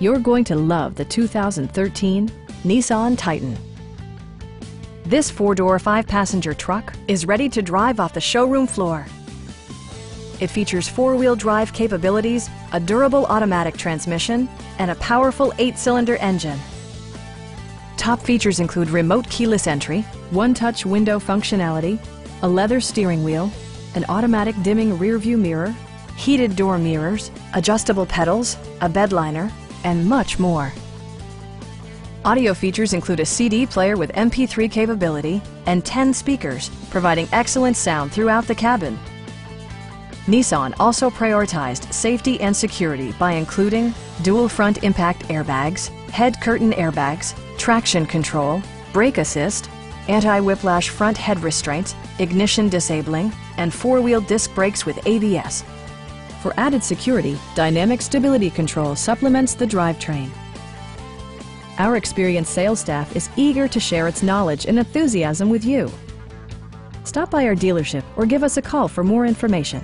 You're going to love the 2013 Nissan Titan. This four-door, five-passenger truck is ready to drive off the showroom floor. It features four-wheel drive capabilities, a durable automatic transmission, and a powerful eight-cylinder engine. Top features include remote keyless entry, one-touch window functionality, a leather steering wheel, an automatic dimming rearview mirror, heated door mirrors, adjustable pedals, a bed liner, and much more. Audio features include a CD player with MP3 capability and 10 speakers, providing excellent sound throughout the cabin. Nissan also prioritized safety and security by including dual front impact airbags, head curtain airbags, traction control, brake assist, anti-whiplash front head restraints, ignition disabling, and four-wheel disc brakes with ABS. For added security, Dynamic Stability Control supplements the drivetrain. Our experienced sales staff is eager to share its knowledge and enthusiasm with you. Stop by our dealership or give us a call for more information.